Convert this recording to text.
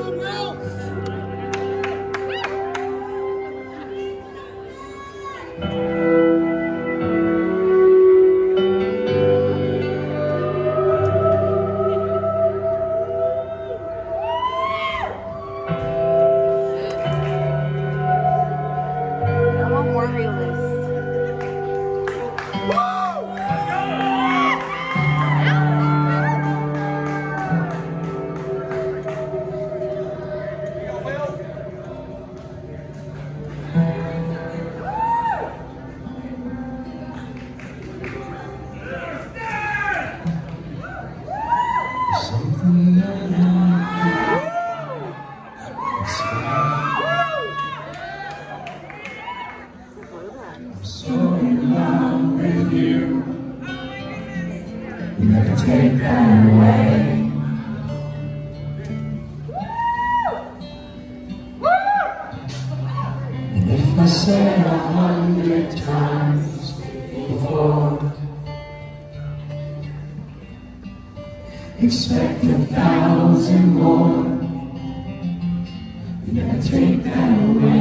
Amen. so in love with you. You never take that away. And if I say a hundred times before, expect a thousand more. You never take that away.